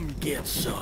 Come get some.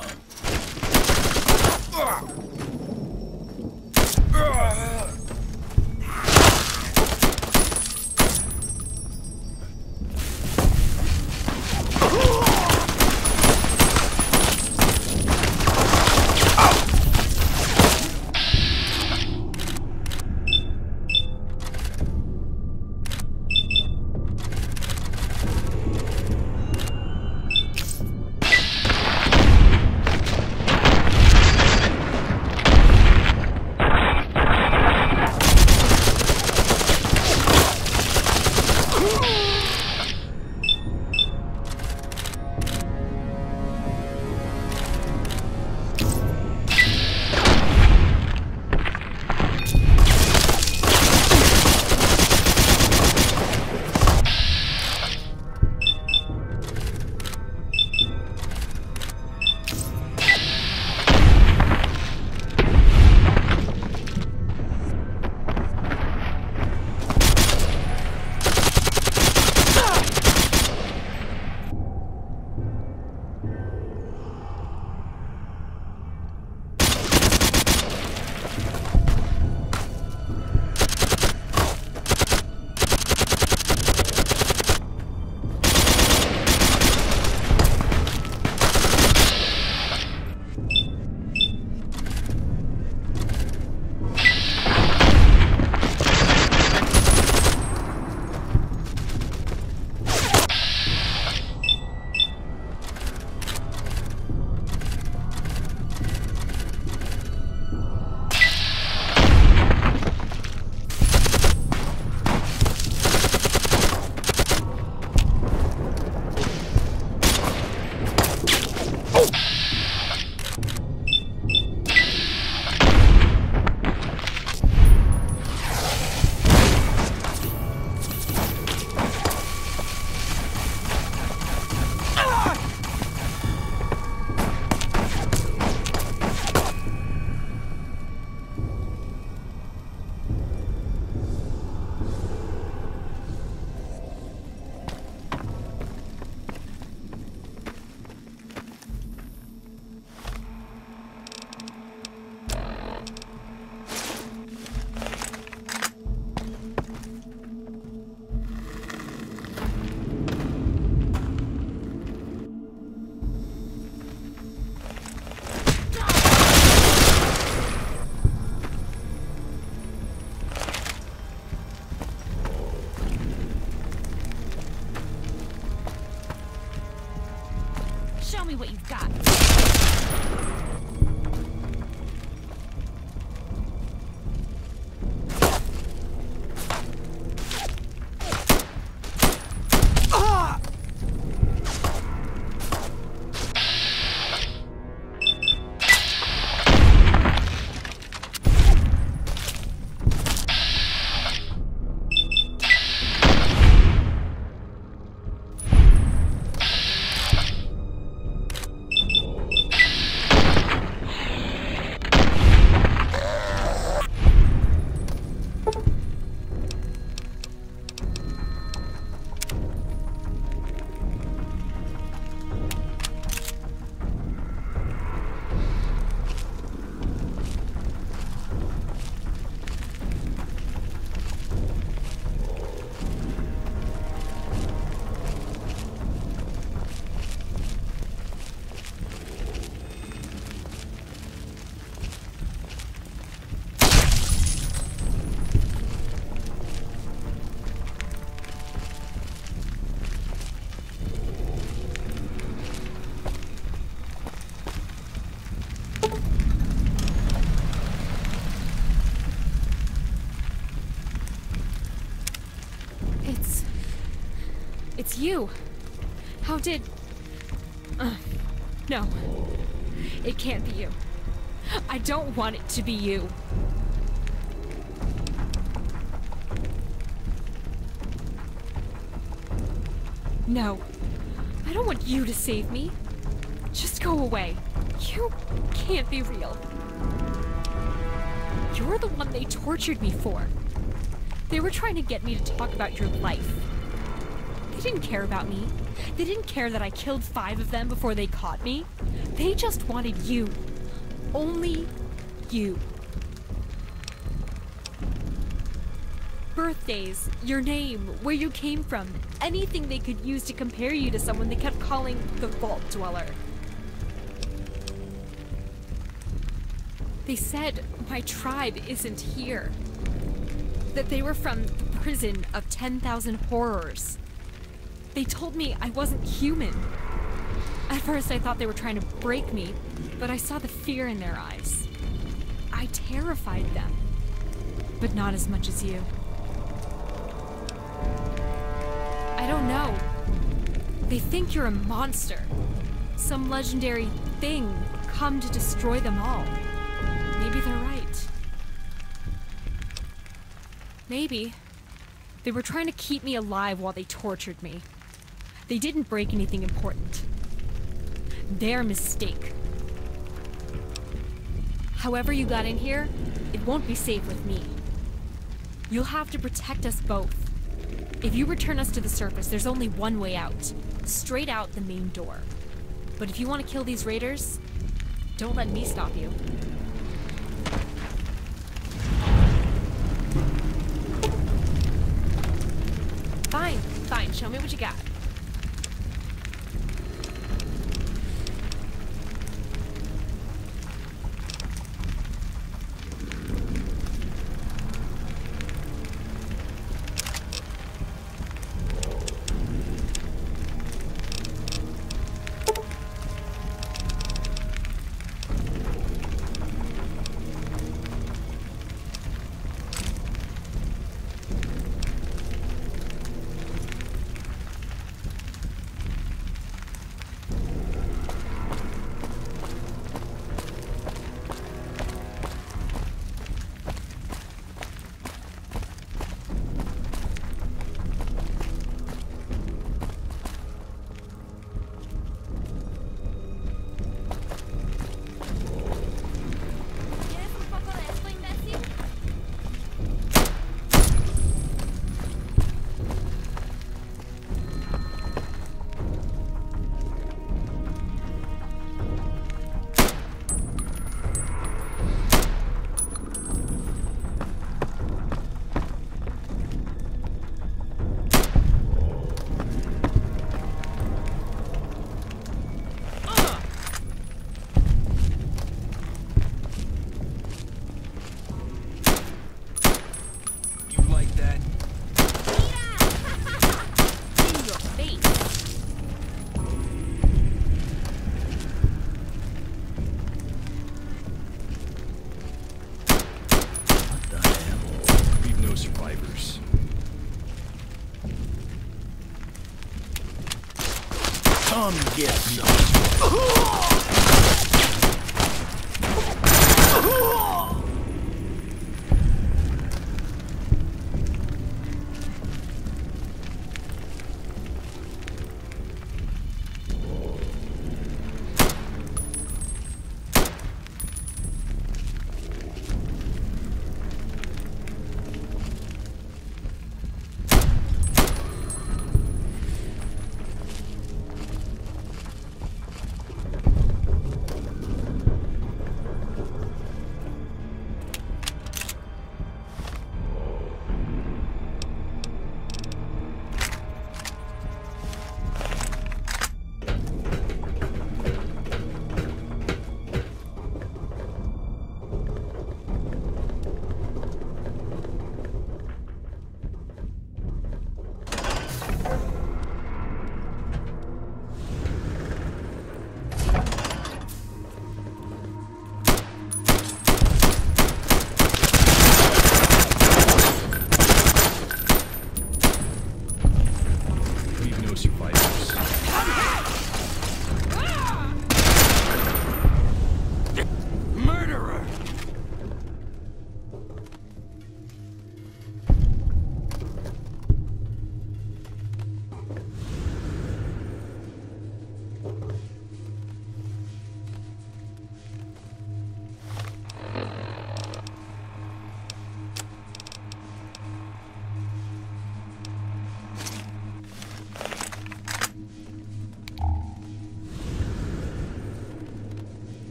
Me what you've got. You. How did. Uh, no. It can't be you. I don't want it to be you. No. I don't want you to save me. Just go away. You can't be real. You're the one they tortured me for. They were trying to get me to talk about your life. They didn't care about me. They didn't care that I killed five of them before they caught me. They just wanted you. Only you. Birthdays, your name, where you came from, anything they could use to compare you to someone they kept calling the Vault Dweller. They said my tribe isn't here. That they were from the prison of 10,000 horrors. They told me I wasn't human. At first, I thought they were trying to break me, but I saw the fear in their eyes. I terrified them, but not as much as you. I don't know. They think you're a monster. Some legendary thing come to destroy them all. Maybe they're right. Maybe. They were trying to keep me alive while they tortured me. They didn't break anything important. Their mistake. However you got in here, it won't be safe with me. You'll have to protect us both. If you return us to the surface, there's only one way out. Straight out the main door. But if you want to kill these raiders, don't let me stop you. Fine, fine. Show me what you got. Come get some.